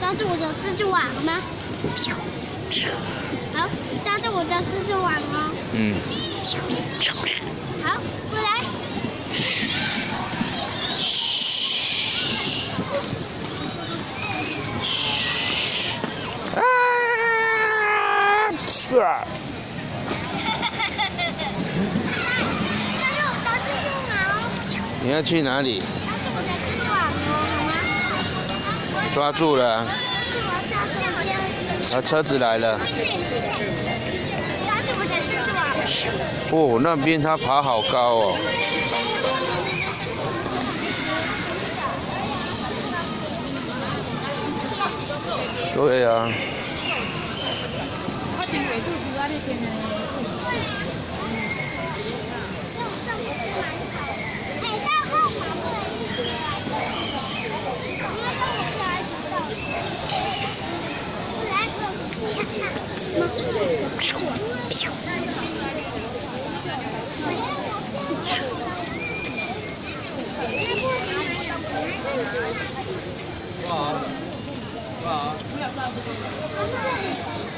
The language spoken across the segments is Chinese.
抓住我的蜘蛛网了吗？好，抓住我的蜘蛛网哦。嗯。好，过来。啊！是。你要去哪里？抓住了。啊车子来了。哦那边他爬好高哦。对呀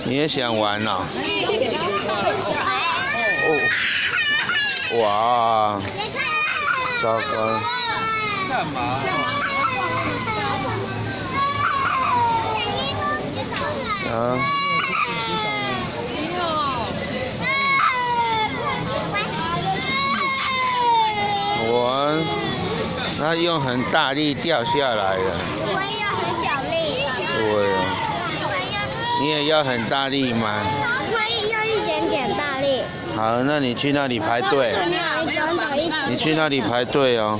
你也想玩呢、哦？哇！糟糕！干嘛？啊！我，它用很大力掉下来了。我也要很小力。对啊。你也要很大力吗？我也要一点点大力。好，那你去那里排队。你去那里排队哦。